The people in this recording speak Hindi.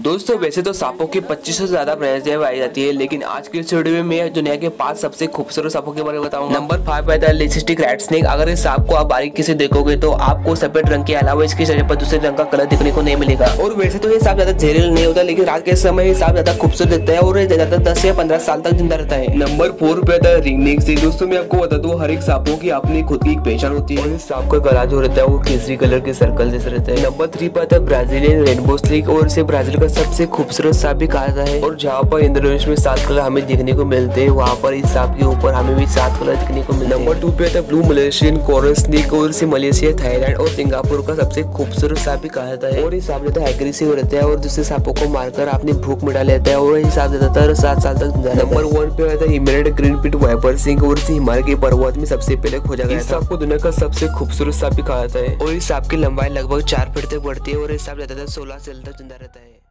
दोस्तों वैसे तो सांपों की 2500 से ज़्यादा प्रजातियाँ पाई जाती है लेकिन आज की इस वीडियो में मैं दुनिया के पाँच सबसे खूबसूरत सांपों के बारे में बताऊँगा। नंबर फाइव है लिसिस्टिक रेड स्नेक अगर इस सांप को आप बारीकी से देखोगे तो आपको सफ़ेद रंग के अलावा इसके शरीर पर दूसरे रंग का कलर देखने को नहीं मिलेगा। और वैसे तो ये सांप ज़्यादा जहरीला नहीं होता लेकिन रात के समय ये सांप ज़्यादा खूबसूरत रहता है और ज़्यादा दस या पंद्रह साल तक ज़िंदा रहता है। नंबर फोर पे आता है रिंगनेक से दोस्तों मैं आपको बता दूँ हर एक सांपों की अपनी खुद की पहचान होती है। इस सांप का गला जो रहता है वो केसरी कलर के सर्कल जैसे रहता है। नंबर थ्री पे आता है ब्राजीलियन रेनबो स्लिक और इसे ब्राज़ील का सबसे खूबसूरत सांप भी कहा जाता है। और जहाँ पर इंद्रधनुष में सात कलर हमें देखने को मिलते हैं वहाँ पर इस सांप के ऊपर हमें भी सात कलर देखने को मिलते हैं। नंबर टू पे आता है ब्लू मलेशियन कोरल स्नेक और इसे मलेशिया थाईलैंड और सिंगापुर का सबसे खूबसूरत सांप भी कहा जाता है। और इस सांप ज़्यादा एग्रेसिव रहता है और दूसरे सांपों को मारकर अपनी भूख मिटा लेता है और ये सांप ज़्यादातर सात साल तक नंबर वन पे आता है हिमालय ग्रीन पिट वाइपर सिंह और इसे हिमालय के पर्वत में सबसे पहले खोजा गया सांप को दुनिया का सबसे खूबसूरत सांप भी कहा जाता है। और इस सांप की लंबाई लगभग चार फीट तक बढ़ती है और इस सांप ज़्यादातर सोलह साल तक ज़िंदा रहता है।